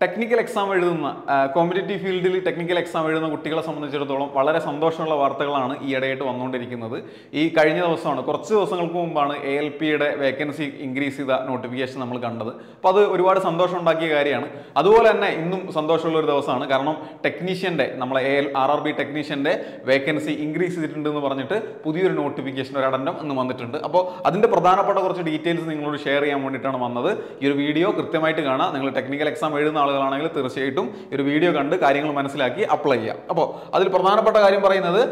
Technical exam എഴുതുന്ന competitive ഫീൽഡിൽ technical exam എഴുതുന്ന കുട്ടികളെ സംബന്ധിച്ചിടത്തോളം വളരെ സന്തോഷമുള്ള വാർത്തകളാണ് ഈ ഇടയായിട്ട് വന്നുകൊണ്ടിരിക്കുന്നത്. ഈ കഴിഞ്ഞ ദിവസമാണ് കുറച്ച് ദിവസങ്ങൾക്ക് മുമ്പാണ് എ എൽ പിയുടെ വേക്കൻസി ഇൻക്രീസ് ചെയ്ത നോട്ടിഫിക്കേഷൻ നമ്മൾ കണ്ടത്. അപ്പോൾ അത് ഒരുപാട് സന്തോഷം ഉണ്ടാക്കിയ കാര്യമാണ്. അതുപോലെ തന്നെ ഇന്നും സന്തോഷമുള്ള ഒരു ദിവസമാണ്. കാരണം ടെക്നീഷ്യന്റെ നമ്മളെ A L R R B ടെക്നീഷ്യന്റെ vacancy increase ചെയ്തിട്ടുണ്ട് എന്ന് പറഞ്ഞിട്ട് പുതിയൊരു നോട്ടിഫിക്കേഷൻ ഒരു അഡൻഡം ഇന്ന് വന്നിട്ടുണ്ട്. അപ്പോൾ അതിന്റെ പ്രധാനപ്പെട്ട കുറച്ച് ഡീറ്റെയിൽസ് നിങ്ങളോട് ഷെയർ ചെയ്യാൻ വേണ്ടിയിട്ടാണ് വന്നത്. ഈ ഒരു വീഡിയോ കൃത്യമായിട്ട് കാണാം. നിങ്ങൾ ടെക്നിക്കൽ എക്സാം എഴുതുന്ന ആളുകളാണെങ്കിൽ തീർച്ചയായിട്ടും ഒരു വീഡിയോ കണ്ട് കാര്യങ്ങൾ മനസ്സിലാക്കി അപ്ലൈ ചെയ്യാം. അപ്പോൾ അതിൽ പ്രധാനപ്പെട്ട കാര്യം പറയുന്നത്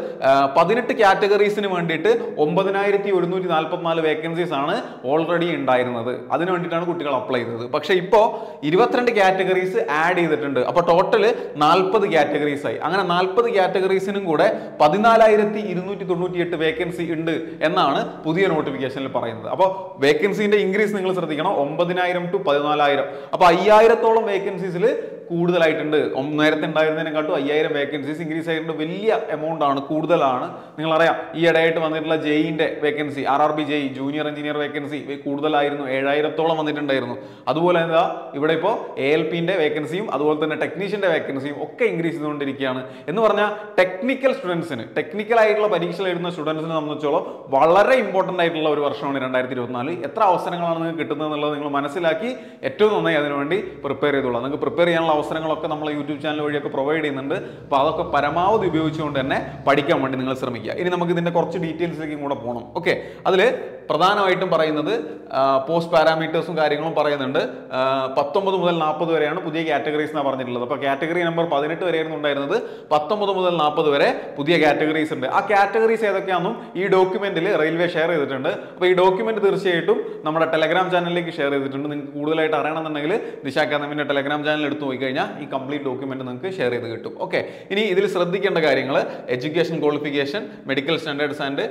പതിനെട്ട് കാറ്റഗറീസിന് വേണ്ടിയിട്ട് ഒമ്പതിനായിരത്തി ഒരുന്നൂറ്റി നാൽപ്പത്തിനാല് വേക്കൻസീസ് ആണ് ഓൾറെഡി ഉണ്ടായിരുന്നത്. അതിന് വേണ്ടിയിട്ടാണ് കുട്ടികൾ അപ്ലൈ ചെയ്തത്. പക്ഷേ ഇപ്പോൾ ഇരുപത്തിരണ്ട് കാറ്റഗറീസ് ആഡ് ചെയ്തിട്ടുണ്ട്. അപ്പോൾ ടോട്ടൽ നാൽപ്പത് കാറ്റഗറീസ് ആയി. അങ്ങനെ നാൽപ്പത് കാറ്റഗറീസിനും കൂടെ പതിനാലായിരത്തി ഇരുന്നൂറ്റി തൊണ്ണൂറ്റി എട്ട് വേക്കൻസി ഉണ്ട് എന്നാണ് പുതിയ നോട്ടിഫിക്കേഷനിൽ പറയുന്നത്. അപ്പോൾ വേക്കൻസിന്റെ ഇൻക്രീസ് നിങ്ങൾ ശ്രദ്ധിക്കണം. ഒമ്പതിനായിരം ടു പതിനാലായിരം. അപ്പോൾ അയ്യായിരത്തോളം disease കൂടുതലായിട്ടുണ്ട്. നേരത്തെ ഉണ്ടായിരുന്നതിനെക്കാട്ടും അയ്യായിരം വേക്കൻസീസ് ഇൻക്രീസ് ആയിട്ടുണ്ട്. വലിയ എമൗണ്ട് ആണ് കൂടുതലാണ്. നിങ്ങളറിയാം ഈ ഇടയായിട്ട് വന്നിട്ടുള്ള ജെയിന്റെ vacancy R R B J junior engineer vacancy കൂടുതലായിരുന്നു. ഏഴായിരത്തോളം വന്നിട്ടുണ്ടായിരുന്നു. അതുപോലെ എന്താ ഇവിടെ ഇപ്പോൾ എ എൽ പിന്റെ വേക്കൻസിയും അതുപോലെ തന്നെ ടെക്നീഷ്യന്റെ വേക്കൻസിയും ഒക്കെ ഇൻക്രീസ് ചെയ്തുകൊണ്ടിരിക്കുകയാണ്. എന്ന് പറഞ്ഞാൽ ടെക്നിക്കൽ സ്റ്റുഡൻസിന് ടെക്നിക്കൽ ആയിട്ടുള്ള പരീക്ഷ എഴുതുന്ന സ്റ്റുഡൻസിനെ സംബന്ധിച്ചോളം വളരെ ഇമ്പോർട്ടന്റ് ആയിട്ടുള്ള ഒരു വർഷമാണ് രണ്ടായിരത്തി ഇരുപത്തിനാല് എത്ര അവസരങ്ങളാണ് നിങ്ങൾക്ക് കിട്ടുന്നത് എന്നുള്ളത് നിങ്ങൾ മനസ്സിലാക്കി ഏറ്റവും നന്നായി അതിനുവേണ്ടി പ്രിപ്പയർ ചെയ്തോളാം. നിങ്ങൾക്ക് പ്രിപ്പയർ ചെയ്യാനുള്ള അവസരങ്ങളൊക്കെ നമ്മൾ യൂട്യൂബ് ചാനൽ വഴിയൊക്കെ പ്രൊവൈഡ് ചെയ്യുന്നുണ്ട്. അപ്പോൾ അതൊക്കെ പരമാവധി ഉപയോഗിച്ചുകൊണ്ട് തന്നെ പഠിക്കാൻ വേണ്ടി നിങ്ങൾ ശ്രമിക്കുക. ഇനി നമുക്ക് ഇതിന്റെ കുറച്ച് ഡീറ്റെയിൽസിലേക്കും കൂടെ പോകണം ഓക്കെ അതിൽ പ്രധാനമായിട്ടും പറയുന്നത് പോസ്റ്റ് പാരാമീറ്റേഴ്സും കാര്യങ്ങളും പറയുന്നുണ്ട്. പത്തൊമ്പത് മുതൽ നാൽപ്പത് വരെയാണ് പുതിയ കാറ്റഗറീസ് എന്നാണ് പറഞ്ഞിട്ടുള്ളത്. അപ്പോൾ കാറ്റഗറി നമ്പർ പതിനെട്ട് വരെയായിരുന്നു ഉണ്ടായിരുന്നത്. പത്തൊമ്പത് മുതൽ നാൽപ്പത് വരെ പുതിയ കാറ്റഗറീസ് ഉണ്ട്. ആ കാറ്റഗറീസ് ഏതൊക്കെയാണെന്നും ഈ ഡോക്യുമെന്റിൽ റെയിൽവേ ഷെയർ ചെയ്തിട്ടുണ്ട്. അപ്പോൾ ഈ ഡോക്യുമെന്റ് തീർച്ചയായിട്ടും നമ്മുടെ ടെലഗ്രാം ചാനലിലേക്ക് ഷെയർ ചെയ്തിട്ടുണ്ട്. നിങ്ങൾക്ക് കൂടുതലായിട്ട് അറിയണമെന്നുണ്ടെങ്കിൽ ദിശ അക്കാദമിന്റെ ടെലഗ്രാം ചാനൽ എടുത്തു പോയി കഴിഞ്ഞാൽ ഈ കംപ്ലീറ്റ് ഡോക്യുമെന്റ് നിങ്ങൾക്ക് ഷെയർ ചെയ്ത് കിട്ടും. ഓക്കെ ഇനി ഇതിൽ ശ്രദ്ധിക്കേണ്ട കാര്യങ്ങൾ education qualification medical standards and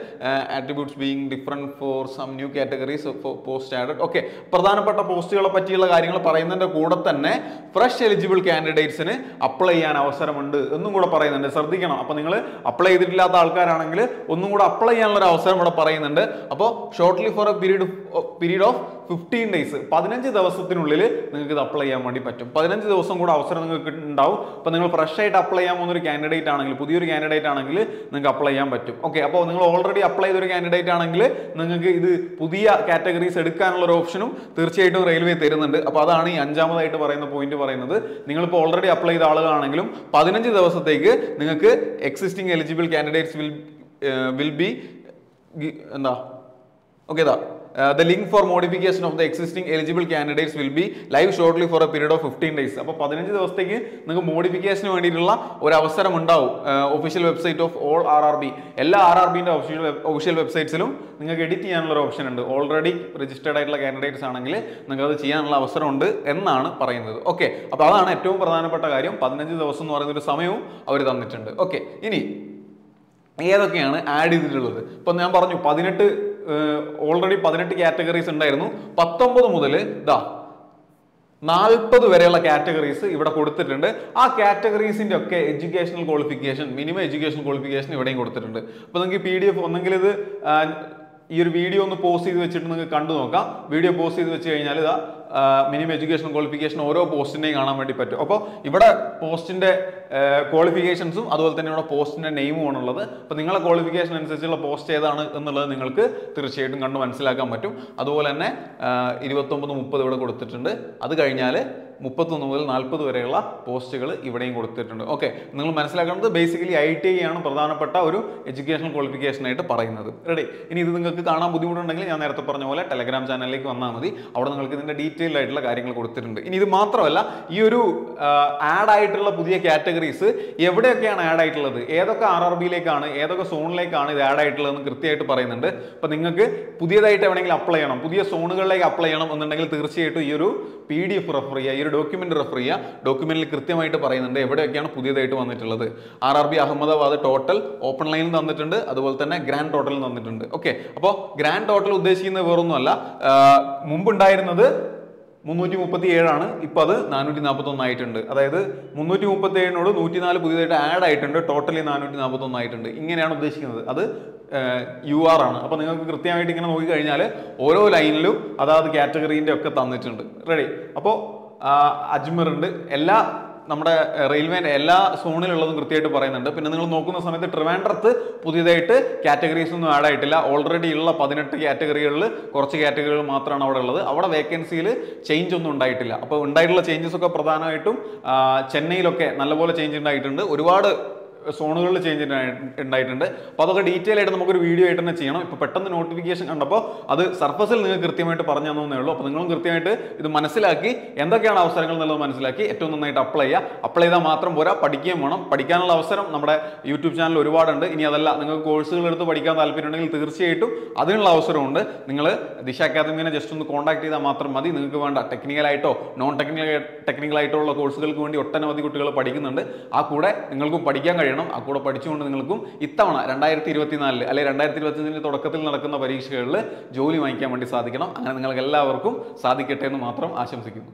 attributes being different for some new categories post added okay പ്രധാനപ്പെട്ട പോസ്റ്റുകളെ പറ്റിയുള്ള കാര്യങ്ങൾ പറയുന്നതിന്റെ കൂടെ തന്നെ ഫ്രഷ് എലിജിബിൾ കാൻഡിഡേറ്റ്സിന് അപ്ലൈ ചെയ്യാൻ അവസരമുണ്ട് എന്നും കൂടെ പറയുന്നുണ്ട്. ശ്രദ്ധിക്കണം. അപ്പോൾ നിങ്ങൾ അപ്ലൈ ചെയ്തിട്ടില്ലാത്ത ആൾക്കാരാണെങ്കിൽ ഒന്നും കൂടെ അപ്ലൈ ചെയ്യാനുള്ള ഒരു അവസരം ഇവിടെ പറയുന്നുണ്ട്. അപ്പോൾ shortly for a period period of fifteen days പതിനഞ്ച് ദിവസത്തിനുള്ളിൽ നിങ്ങൾക്ക് ഇത് അപ്ലൈ ചെയ്യാൻ വേണ്ടി പറ്റും. പതിനഞ്ച് ദിവസം കൂടെ അവസരം നിങ്ങൾക്ക് ഉണ്ടാവും. അപ്പോൾ നിങ്ങൾ ഫ്രഷ് ആയിട്ട് അപ്ലൈ ചെയ്യാൻ പോകുന്ന ഒരു കാൻഡിഡേറ്റ് ആണെങ്കിൽ പുതിയൊരു കാൻഡിഡേറ്റ് ആണെങ്കിൽ നിങ്ങൾക്ക് അപ്ലൈ ചെയ്യാൻ പറ്റും. ഓക്കെ അപ്പോൾ നിങ്ങൾ ഓൾറെഡി അപ്ലൈ ചെയ്തൊരു കാൻഡിഡേറ്റ് ആണെങ്കിൽ നിങ്ങൾക്ക് ഇത് പുതിയ കാറ്റഗറീസ് എടുക്കാനുള്ള ഒരു ഓപ്ഷനും തീർച്ചയായിട്ടും റെയിൽവേ തരുന്നുണ്ട്. അപ്പോൾ അതാണ് ഈ അഞ്ചാമതായിട്ട് പറയുന്ന പോയിന്റ് പറയുന്നത്. നിങ്ങളിപ്പോൾ ഓൾറെഡി അപ്ലൈ ചെയ്ത ആളുകളാണെങ്കിലും പതിനഞ്ച് ദിവസത്തേക്ക് നിങ്ങൾക്ക് existing eligible candidates will will be എന്താ? ഓക്കെ ഇതാ. The link for modification of the existing eligible candidates will be live shortly for a period of fifteen days അപ്പോൾ പതിനഞ്ച് ദിവസത്തേക്ക് നിങ്ങൾക്ക് മോഡിഫിക്കേഷന് വേണ്ടിയിട്ടുള്ള ഒരു അവസരം ഉണ്ടാവും official website of all R R B എല്ലാ ആർ ആർ ബിന്റെ ഒഫീഷ്യൽ ഒഫീഷ്യൽ വെബ്സൈറ്റ്സിലും നിങ്ങൾക്ക് എഡിറ്റ് ചെയ്യാനുള്ള ഒരു ഓപ്ഷൻ ഉണ്ട്. ഓൾറെഡി രജിസ്റ്റേർഡ് ആയിട്ടുള്ള കാൻഡിഡേറ്റ്സ് ആണെങ്കിൽ നിങ്ങൾക്ക് അത് ചെയ്യാനുള്ള അവസരമുണ്ട് എന്നാണ് പറയുന്നത്. ഓക്കെ അപ്പോൾ അതാണ് ഏറ്റവും പ്രധാനപ്പെട്ട കാര്യം. പതിനഞ്ച് ദിവസം എന്ന് പറയുന്ന ഒരു സമയവും അവർ തന്നിട്ടുണ്ട്. ഓക്കെ ഇനി ഏതൊക്കെയാണ് ആഡ് ചെയ്തിട്ടുള്ളത്? ഇപ്പം ഞാൻ പറഞ്ഞു പതിനെട്ട് ഓൾറെഡി പതിനെട്ട് കാറ്റഗറീസ് ഉണ്ടായിരുന്നു. പത്തൊമ്പത് മുതൽ ഇതാ നാൽപ്പത് വരെയുള്ള കാറ്റഗറീസ് ഇവിടെ കൊടുത്തിട്ടുണ്ട്. ആ കാറ്റഗറീസിന്റെ ഒക്കെ educational qualification minimum education qualification ഇവിടെയും കൊടുത്തിട്ടുണ്ട്. അപ്പോൾ നിങ്ങൾക്ക് പി ഡി എഫ് ഒന്നെങ്കിൽ ഇത് ഈ ഒരു വീഡിയോ ഒന്ന് പോസ്റ്റ് ചെയ്ത് വെച്ചിട്ട് നിങ്ങൾക്ക് കണ്ടു നോക്കാം. വീഡിയോ പോസ്റ്റ് ചെയ്ത് വെച്ച് കഴിഞ്ഞാൽ ഇതാ മിനിമം എഡ്യൂക്കേഷൻ ക്വാളിഫിക്കേഷൻ ഓരോ പോസ്റ്റിനെയും കാണാൻ വേണ്ടി പറ്റും. അപ്പോൾ ഇവിടെ പോസ്റ്റിന്റെ ക്വാളിഫിക്കേഷൻസും അതുപോലെ തന്നെ ഇവിടെ പോസ്റ്റിന്റെ നെയിമും ആണുള്ളത്. അപ്പോൾ നിങ്ങളെ ക്വാളിഫിക്കേഷൻ അനുസരിച്ചുള്ള പോസ്റ്റ് ഏതാണ് എന്നുള്ളത് നിങ്ങൾക്ക് തീർച്ചയായിട്ടും കണ്ട് മനസ്സിലാക്കാൻ പറ്റും. അതുപോലെ തന്നെ ഇരുപത്തൊമ്പത് മുപ്പത് ഇവിടെ കൊടുത്തിട്ടുണ്ട്. അത് കഴിഞ്ഞാൽ മുപ്പത്തൊന്ന് മുതൽ നാൽപ്പത് വരെയുള്ള പോസ്റ്റുകൾ ഇവിടെയും കൊടുത്തിട്ടുണ്ട്. ഓക്കെ നിങ്ങൾ മനസ്സിലാക്കേണ്ടത് ബേസിക്കലി ഐ ടി ഐ ആണ് പ്രധാനപ്പെട്ട ഒരു എഡ്യൂക്കേഷണൽ ക്വാളിഫിക്കേഷൻ ആയിട്ട് പറയുന്നത്. റെഡി ഇനി ഇത് നിങ്ങൾക്ക് കാണാൻ ബുദ്ധിമുട്ടുണ്ടെങ്കിൽ ഞാൻ നേരത്തെ പറഞ്ഞ പോലെ ടെലഗ്രാം ചാനലിലേക്ക് വന്നാൽ മതി. അവിടെ നിങ്ങൾക്ക് ഇതിന്റെ ഡീറ്റെയിൽ ആയിട്ടുള്ള കാര്യങ്ങൾ കൊടുത്തിട്ടുണ്ട്. ഇനി ഇത് മാത്രമല്ല ഈ ഒരു ആഡ് ആയിട്ടുള്ള പുതിയ കാറ്റഗറീസ് എവിടെയൊക്കെയാണ് ആഡ് ആയിട്ടുള്ളത്? ഏതൊക്കെ ആർ ആർ ബിയിലേക്കാണ് ഏതൊക്കെ സോണിലേക്കാണ് ഇത് ആഡ് ആയിട്ടുള്ളതെന്ന് കൃത്യമായിട്ട് പറയുന്നുണ്ട്. അപ്പോൾ നിങ്ങൾക്ക് പുതിയതായിട്ട് എവിടെയെങ്കിലും അപ്ലൈ ചെയ്യണം പുതിയ സോണുകളിലേക്ക് അപ്ലൈ ചെയ്യണം എന്നുണ്ടെങ്കിൽ തീർച്ചയായിട്ടും ഈ ഒരു പി ഡി എഫ് റെഫർ ചെയ്യുക ഈ ഒരു ഡോക്യുമെന്റ് റെഫർ ചെയ്യുക. ഡോക്യുമെന്റിൽ കൃത്യമായിട്ട് പറയുന്നുണ്ട് എവിടെയൊക്കെയാണ് പുതിയതായിട്ട് വന്നിട്ടുള്ളത്. R R B Ahmedabad total open ലൈനിൽ തന്നിട്ടുണ്ട്. അതുപോലെ തന്നെ ഗ്രാൻഡ് ടോട്ടൽ തന്നിട്ടുണ്ട്. ഓക്കെ അപ്പോൾ ഗ്രാൻഡ് ടോട്ടൽ ഉദ്ദേശിക്കുന്നത് വേറൊന്നുമല്ല. മുമ്പുണ്ടായിരുന്നത് മുന്നൂറ്റി മുപ്പത്തി ഏഴാണ് ഇപ്പൊ അത് നാനൂറ്റി നാൽപ്പത്തി ഒന്നായിട്ടുണ്ട് അതായത് മുന്നൂറ്റി മുപ്പത്തി ഏഴിനോട് നൂറ്റിനാല് പുതിയതായിട്ട് ആഡ് ആയിട്ടുണ്ട്. ടോട്ടലി നാനൂറ്റി നാൽപ്പത്തി ഒന്നായിട്ടുണ്ട് ഇങ്ങനെയാണ് ഉദ്ദേശിക്കുന്നത്. അത് യു ആർ ആണ്. അപ്പൊ നിങ്ങൾക്ക് കൃത്യമായിട്ട് ഇങ്ങനെ നോക്കിക്കഴിഞ്ഞാൽ ഓരോ ലൈനിലും അതാത് കാറ്റഗറീന്റെ ഒക്കെ തന്നിട്ടുണ്ട്. റെഡി അപ്പോൾ അജ്മീർ ഉണ്ട് എല്ലാ നമ്മുടെ റെയിൽവേന്റെ എല്ലാ സോണിലുള്ളതും കൃത്യമായിട്ട് പറയുന്നുണ്ട്. പിന്നെ നിങ്ങൾ നോക്കുന്ന സമയത്ത് ട്രിവാൻഡ്രത്ത് പുതിയതായിട്ട് കാറ്റഗറീസ് ഒന്നും ആഡ് ആയിട്ടില്ല. ഓൾറെഡി ഉള്ള പതിനെട്ട് കാറ്റഗറികളിൽ കുറച്ച് കാറ്റഗറികൾ മാത്രമാണ് അവിടെ ഉള്ളത്. അവിടെ വേക്കൻസിയിൽ ചേഞ്ച് ഒന്നും ഉണ്ടായിട്ടില്ല. അപ്പോൾ ഉണ്ടായിട്ടുള്ള ചേഞ്ചസ് ഒക്കെ പ്രധാനമായിട്ടും ചെന്നൈയിലൊക്കെ നല്ലപോലെ ചേഞ്ച് ഉണ്ടായിട്ടുണ്ട്. ഒരുപാട് സോണുകളിൽ ചേഞ്ച് ഉണ്ടായിട്ടുണ്ട് അപ്പോൾ അതൊക്കെ ഡീറ്റെയിൽ ആയിട്ട് നമുക്കൊരു വീഡിയോ ആയിട്ട് തന്നെ ചെയ്യണം. ഇപ്പോൾ പെട്ടെന്ന് നോട്ടിഫിക്കേഷൻ കണ്ടപ്പോൾ അത് സർഫസിൽ നിങ്ങൾ കൃത്യമായിട്ട് പറഞ്ഞു തന്നേ ഉള്ളൂ. അപ്പോൾ നിങ്ങളും കൃത്യമായിട്ട് ഇത് മനസ്സിലാക്കി എന്തൊക്കെയാണ് അവസരങ്ങൾ എന്നുള്ളത് മനസ്സിലാക്കി ഏറ്റവും നന്നായിട്ട് അപ്ലൈ ചെയ്യുക. അപ്ലൈ ചെയ്താൽ മാത്രം പോരാ പഠിക്കുകയും വേണം. പഠിക്കാനുള്ള അവസരം നമ്മുടെ യൂട്യൂബ് ചാനൽ ഒരുപാടുണ്ട്. ഇനി അതല്ല നിങ്ങൾക്ക് കോഴ്സുകൾ എടുത്ത് പഠിക്കാൻ താല്പര്യമുണ്ടെങ്കിൽ തീർച്ചയായിട്ടും അതിനുള്ള അവസരമുണ്ട്. നിങ്ങൾ ദിശ അക്കാദമിനെ ജസ്റ്റ് ഒന്ന് കോൺടാക്ട് ചെയ്താൽ മാത്രം മതി. നിങ്ങൾക്ക് വേണ്ട ടെക്നിക്കലായിട്ടോ നോൺ ടെക്നിക്കൽ ടെക്നിക്കലായിട്ടോ ഉള്ള കോഴ്സുകൾക്ക് വേണ്ടി ഒട്ടനവധി കുട്ടികൾ പഠിക്കുന്നുണ്ട്. ആ കൂടെ നിങ്ങൾക്കും പഠിക്കാൻ കഴിയണം. ആ കൂടെ പഠിച്ചുകൊണ്ട് നിങ്ങൾക്കും ഇത്തവണ രണ്ടായിരത്തി ഇരുപത്തിനാലിൽ അല്ലെങ്കിൽ രണ്ടായിരത്തി ഇരുപത്തിയഞ്ചിന് തുടക്കത്തിൽ നടക്കുന്ന പരീക്ഷകളിൽ ജോലി വാങ്ങിക്കാൻ വേണ്ടി സാധിക്കണം. അങ്ങനെ നിങ്ങൾക്ക് എല്ലാവർക്കും സാധിക്കട്ടെ എന്ന് മാത്രം ആശംസിക്കുന്നു.